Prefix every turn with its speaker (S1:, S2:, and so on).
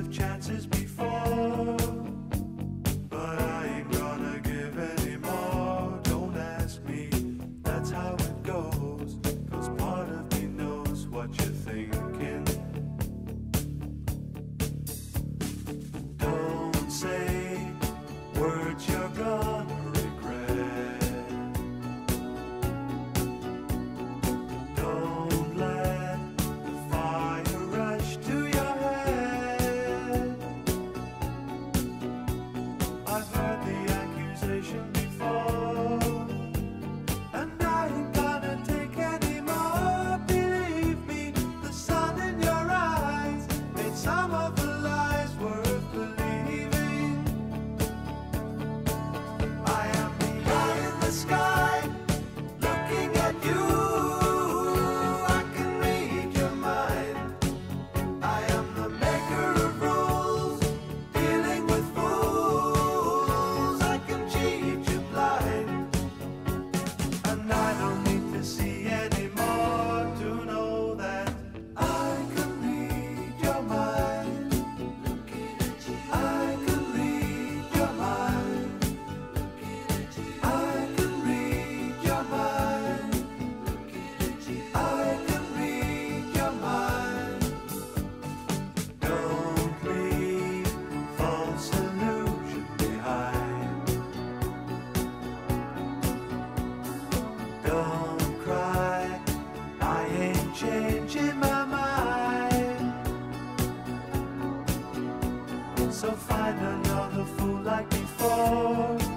S1: of chances before. another fool like before.